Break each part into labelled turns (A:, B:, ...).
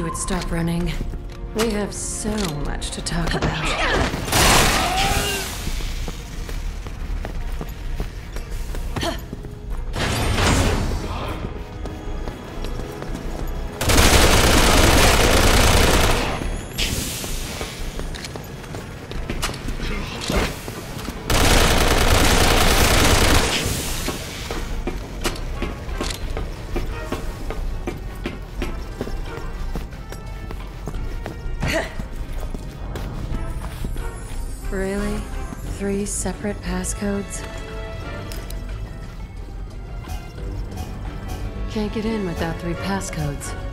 A: You would stop running. We have so much to talk about. Three separate passcodes? Can't get in without three passcodes.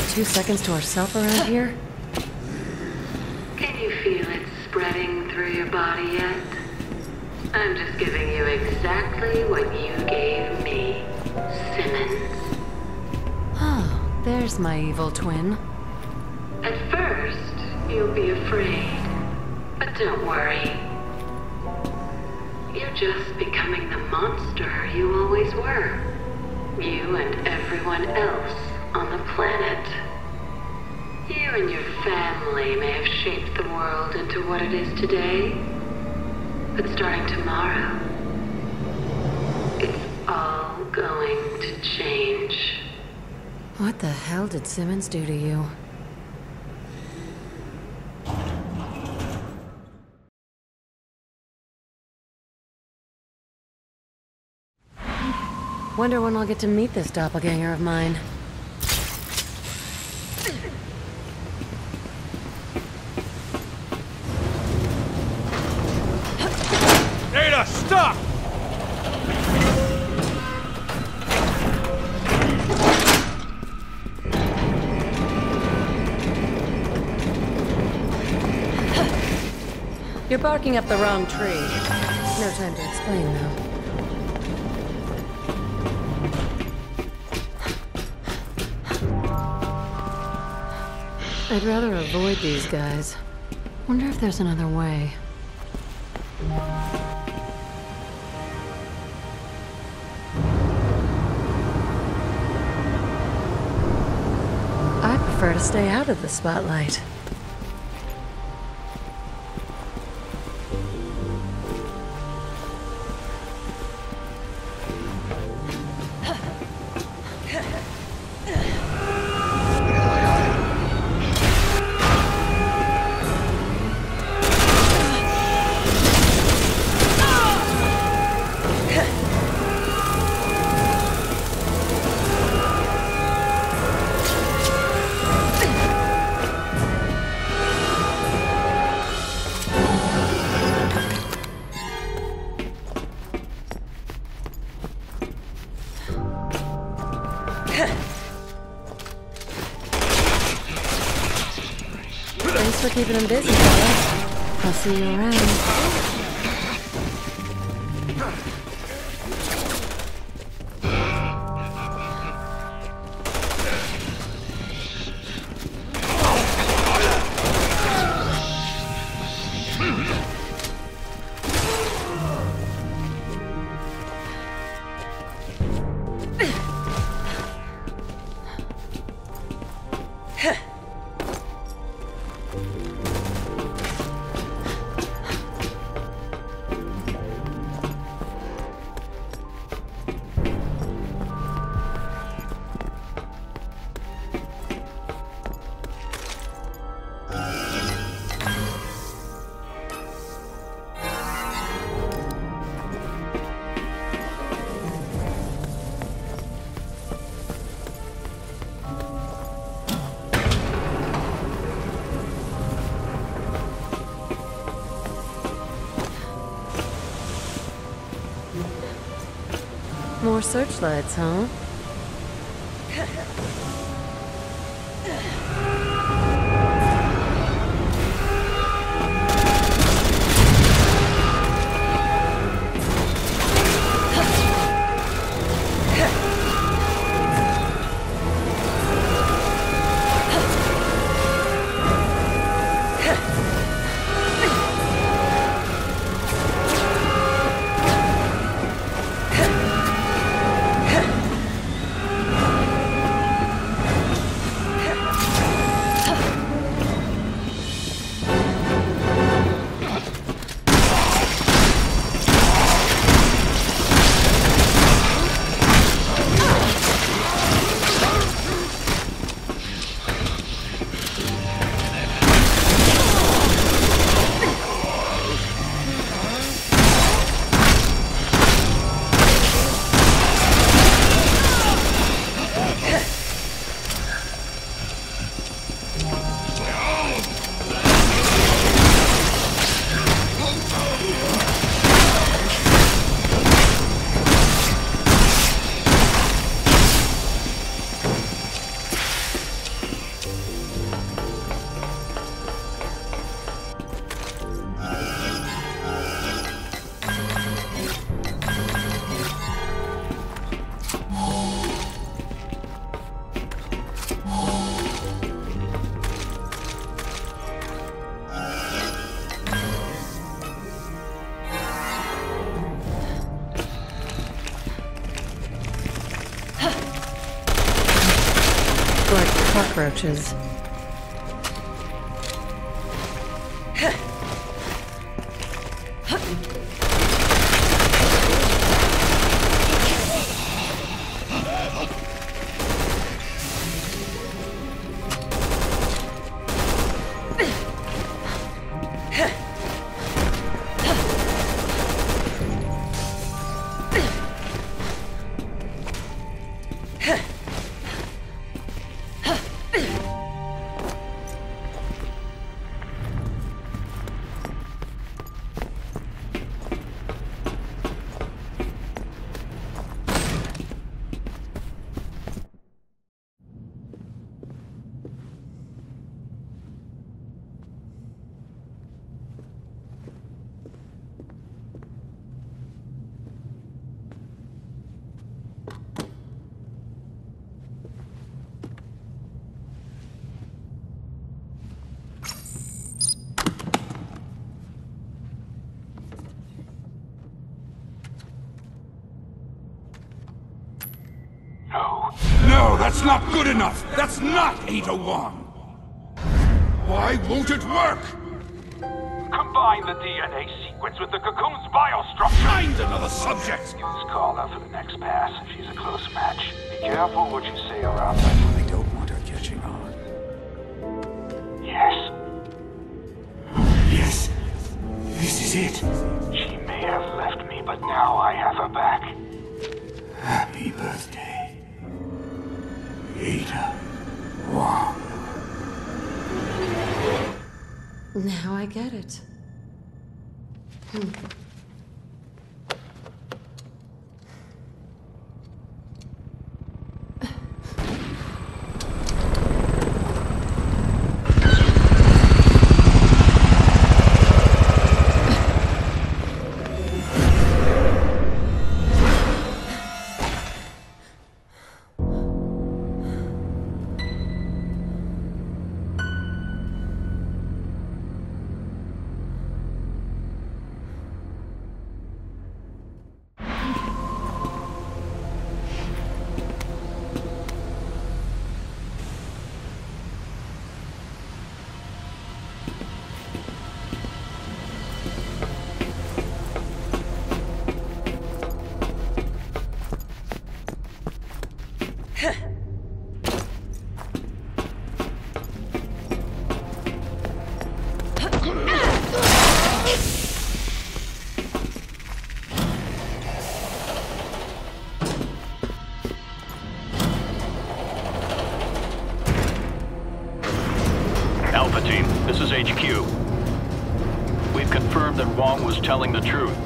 B: Get two seconds to herself around here?
A: Can you feel it spreading through your body yet? I'm just giving you exactly what you gave me, Simmons.
B: Oh, there's my evil twin.
A: At first, you'll be afraid. But don't worry. You're just becoming the monster you always were. You and everyone else on the planet. You and your family may have shaped the world into what it is today. But starting tomorrow, it's all going to change.
B: What the hell did Simmons do to you? Wonder when I'll get to meet this doppelganger of mine. Barking up the wrong tree. No time to explain, though. I'd rather avoid these guys. Wonder if there's another way. I prefer to stay out of the spotlight. Thanks for keeping him busy, fellas. I'll see you around. More searchlights, huh?
A: Cockroaches.
C: That's not good enough! That's not Ada Wong! Oh Why won't it work?
B: Combine the DNA sequence with the cocoon's biostructure.
C: Find another subject!
B: Use Carla for the next pass if she's a close match. Be careful what you say around her.
C: I don't want her catching on.
B: Yes,
C: Yes. This is it.
B: she may have left me, but now I have her back.
C: Happy birthday. Wong.
A: Now I get it. Hmm.
D: Confirmed that Wong was telling the truth.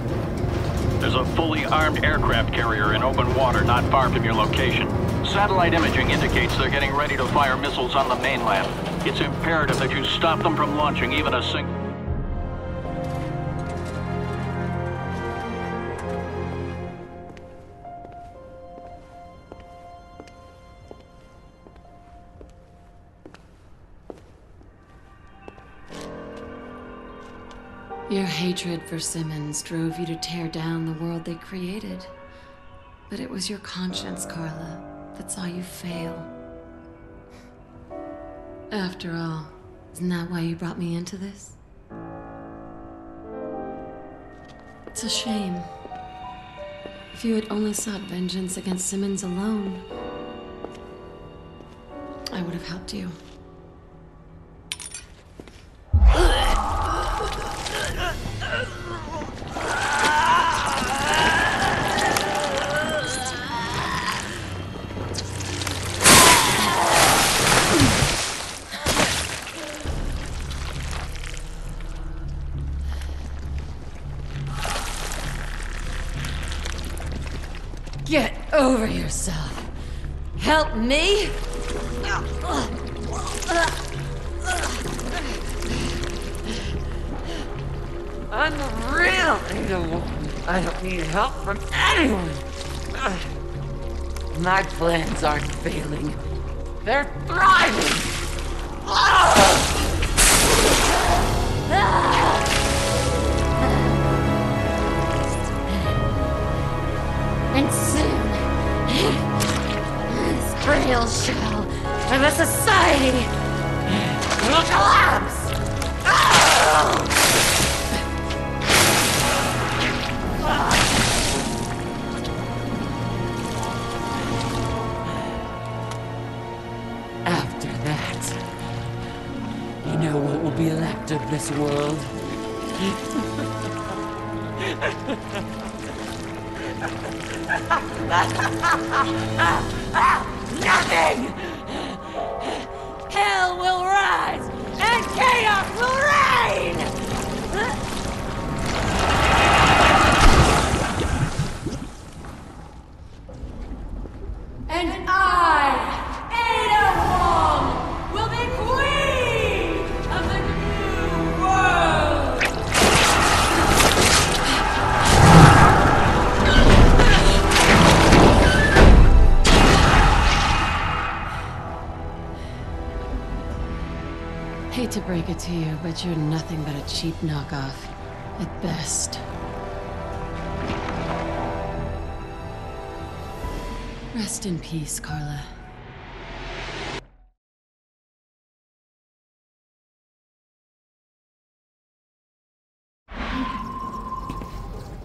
D: There's a fully armed aircraft carrier in open water not far from your location. Satellite imaging indicates they're getting ready to fire missiles on the mainland. It's imperative that you stop them from launching even a single...
A: Your hatred for Simmons drove you to tear down the world they created. But it was your conscience, Carla, that saw you fail. After all, isn't that why you brought me into this? It's a shame. If you had only sought vengeance against Simmons alone, I would have helped you. Me? I'm the real Ada I don't need help from anyone. My plans aren't failing. They're thriving. And frail shell of a society will collapse!
E: After that, you know what will be left of this world? Nothing! Hell will rise, and chaos will reign!
A: To break it to you, but you're nothing but a cheap knockoff. At best. Rest in peace, Carla.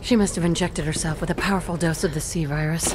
A: She must have injected herself with a powerful dose of the C virus.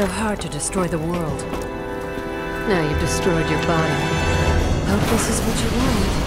F: So hard to destroy the world.
A: Now you've destroyed your body. Hope this is what you wanted.